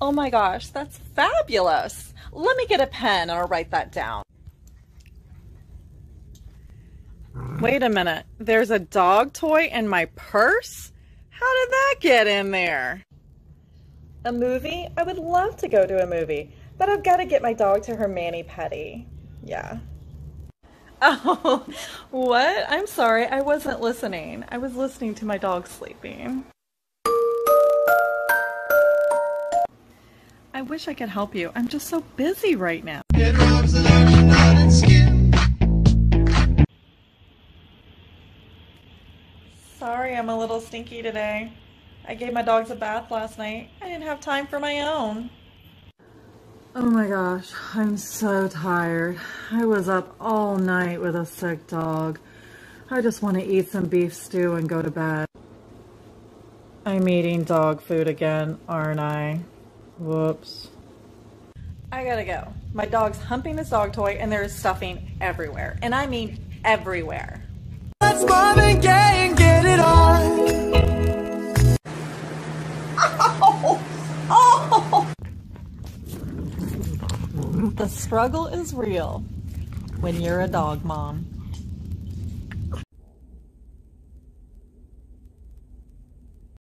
Oh my gosh, that's fabulous. Let me get a pen and I'll write that down. Wait a minute. There's a dog toy in my purse? How did that get in there? A movie? I would love to go to a movie, but I've got to get my dog to her mani pedi. Yeah. Oh, what? I'm sorry. I wasn't listening. I was listening to my dog sleeping. Wish I could help you. I'm just so busy right now. Sorry, I'm a little stinky today. I gave my dogs a bath last night. I didn't have time for my own. Oh my gosh, I'm so tired. I was up all night with a sick dog. I just want to eat some beef stew and go to bed. I'm eating dog food again, aren't I? Whoops. I gotta go. My dog's humping his dog toy and there is stuffing everywhere. And I mean everywhere. Let's Marvin Gaye and get it on. Oh, oh. The struggle is real when you're a dog mom.